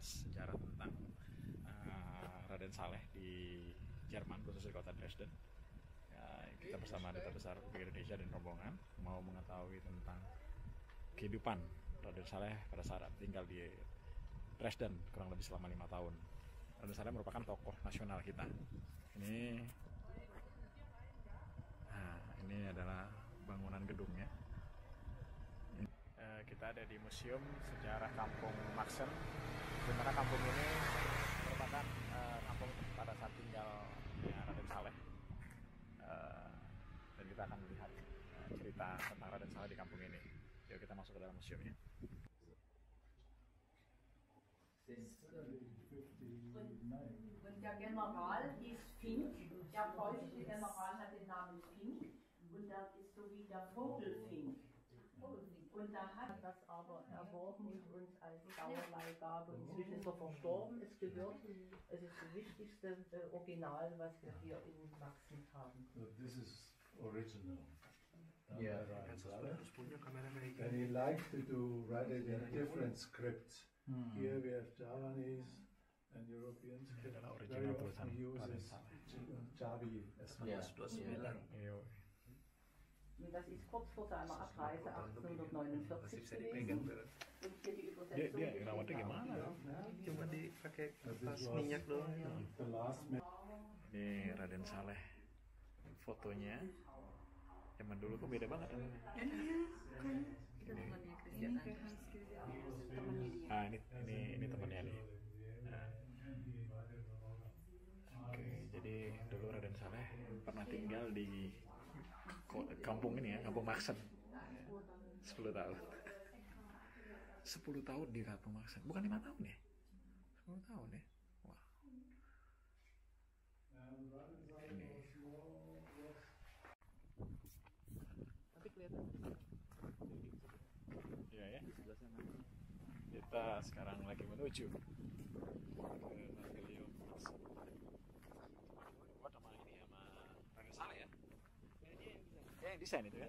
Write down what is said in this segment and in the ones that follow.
membahas sejarah tentang uh, Raden Saleh di Jerman khususnya di kota Dresden. Ya, kita bersama Duta Besar Republik Indonesia dan rombongan mau mengetahui tentang kehidupan Raden Saleh pada saat tinggal di Dresden kurang lebih selama lima tahun. Raden Saleh merupakan tokoh nasional kita. Ini, nah, ini adalah bangunan gedungnya. Kita ada di Museum Sejarah Kampung Maxen, di kampung ini merupakan uh, kampung pada saat tinggal ya, Raden Saleh. Uh, dan kita akan melihat uh, cerita tentang Raden Saleh di kampung ini. Yuk kita masuk ke dalam museumnya. Und der General hieß Fink, der polnische General hat den Namen Fink und das ist so wie der Vogel aber erworben und uns als Dauerleihgabe. Inzwischen ist er verstorben, es gehört, es ist das wichtigste äh, Original, was wir hier in Maxen haben. So this is original. Yeah. And he liked to do write it in different scripts. Here we have Javanese and European script. Very often uses. Javi as well. Ya, 29. Yuk. Und das ist kurz vor seiner Abreise 1849 gewesen. Und hier die Dia, Übersetzung. dia steht rawatnya auch gimana? hier. Cuma dipakai pas this was minyak doang. the last man. Ini Raden Saleh fotonya zaman dulu kok beda banget ini. Ah ini ini ini temannya nih. Nah. Oke, jadi dulu Raden Saleh pernah tinggal di kampung ini ya, kampung Maksen. 10 tahun. 10 tahun di kampung Maksen. Bukan lima tahun ya? 10 tahun ya? Wah. Ini. Tapi kelihatan. Iya ya. Kita sekarang lagi menuju ke Margelium Buat sama ini sama Raden Saleh ya. Ya yang desain itu ya.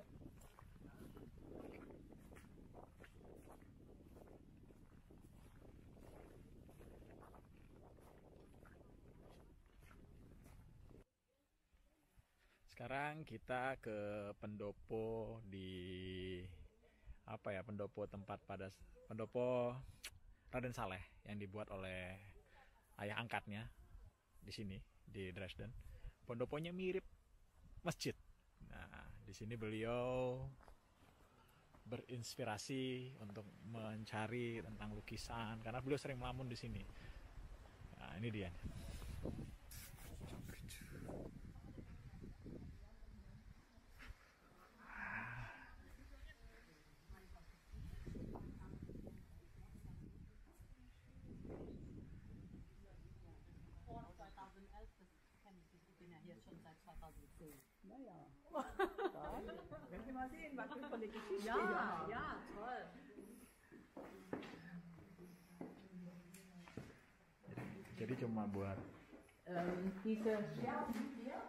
Sekarang kita ke pendopo di apa ya pendopo tempat pada pendopo Raden Saleh yang dibuat oleh ayah angkatnya di sini di Dresden. Pendoponya mirip masjid. Nah, di sini beliau berinspirasi untuk mencari tentang lukisan karena beliau sering melamun di sini. Nah, ini dia. Vor 2011, das kenne ich, ich bin ja hier schon seit 2010. Naja. Wenn Sie mal sehen, was wir von der Geschichte Ja, haben. ja, toll. Jadi cuma buat Ähm, diese Scherben hier,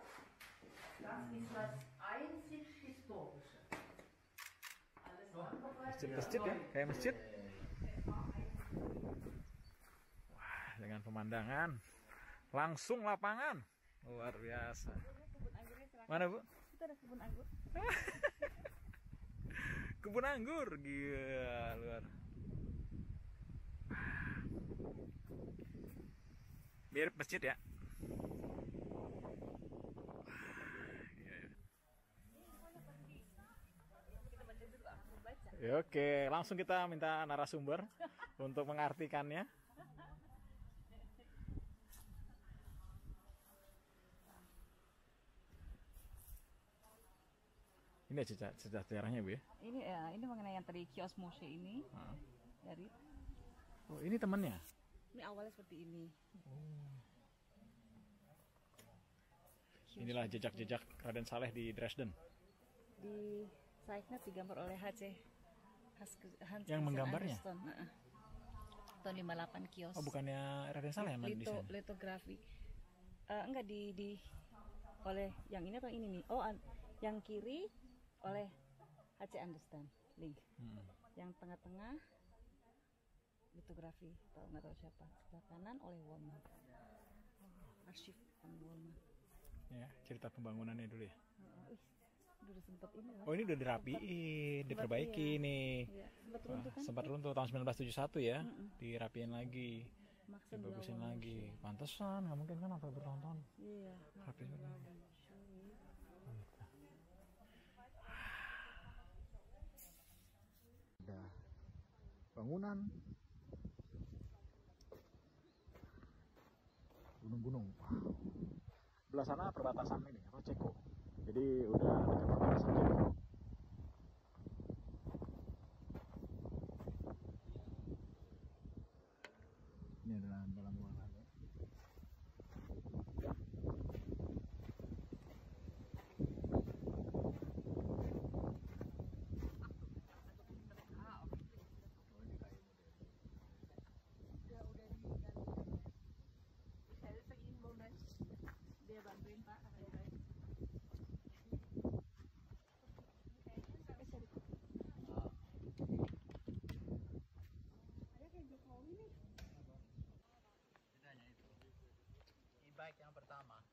das ist das einzig Historische. Alles andere masjid-masjid ya, kayak masjid. Wah, dengan pemandangan langsung lapangan. Luar biasa. Mana, Bu? Itu ada kebun anggur. Kebun anggur, gila luar. Mirip masjid ya. Iya, iya. Ya, Oke, langsung kita minta narasumber untuk mengartikannya. Ini cerita, cerita sejarahnya bu ya. Ini ya, ini mengenai yang tadi kios Moshe ini Ah. dari Oh ini temennya. ini awalnya seperti ini. Inilah jejak-jejak Raden Saleh di Dresden. Di Saikna digambar oleh HC Hans- Hans Yang menggambarnya? Anderson. Heeh. Tahun 58 kios. Oh bukannya Raden Saleh yang Lito, litografi. Eh, enggak di di oleh yang ini atau ini nih? Oh, an- yang kiri oleh HC Anderson link. Hmm. Yang tengah-tengah litografi atau nggak tahu siapa sebelah kanan oleh Wolman Oh, arsip on Wolman Ya, cerita pembangunannya dulu ya. Oh, ini lah Oh ini udah dirapiin, diperbaiki nih. Iya, sempat runtuh kan sempat runtuh tahun 1971 ya, dirapiin lagi, maksa dibagusin lagi. Pantesan, nggak mungkin kan sampai bertahun-tahun. iya Rapiin lagi. Ada bangunan, gunung-gunung. Wow. Belah sana perbatasan ini apa Ceko. Jadi udah dekat perbatasan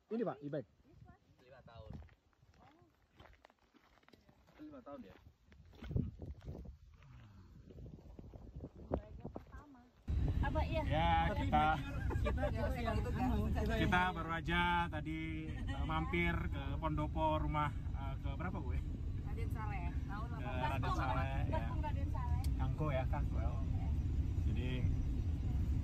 Ini Pak, e-bike. lima tahun. Lima tahun ya. apa iya Ya, kita Kita kita kita baru aja tadi uh, mampir ke Pondopo rumah uh, ke berapa Bu? ya? Raden Saleh tahun Ke Raden Saleh ya. Raden Saleh Kangko ya, Kangko. Jadi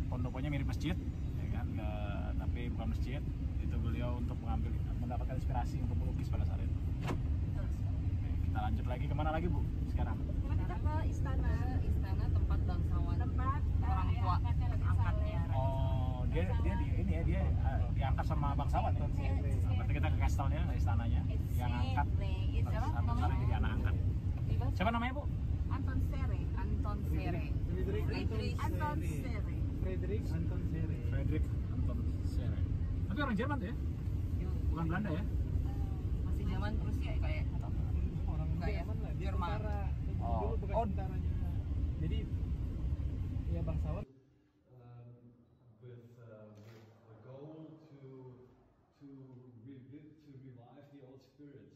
pondoponya mirip masjid, ya kan? Nggak- tapi bukan masjid. Itu beliau untuk mengambil mendapatkan inspirasi untuk melukis pada saat itu. Oke, kita lanjut lagi ke mana lagi Bu? Sekarang? kita ke istana istana tempat bangsawan tempat Orang eh, tua, angkatnya. Oh, dia dia di ini ya dia uh, diangkat sama bangsawan ya. Nah, berarti kita ke kastelnya, ke istananya, yang angkat Exactly. Itu pada apa saat namanya? jadi anak angkat. Siapa namanya Bu? Anton Sere Anton Sere Friedrich Anton Sere Frederick Anton Sere. Frederick Anton Sere. Tapi orang Jerman tuh ya, bukan Belanda ya? masih zaman Rusia ya kayak atau Orang Enggak ya? Jerman lah. Jerman. Oh. Dulu bukan Oh. Jadi ya bangsawan um, with, uh, with the goal to to revi- to revive the old spirit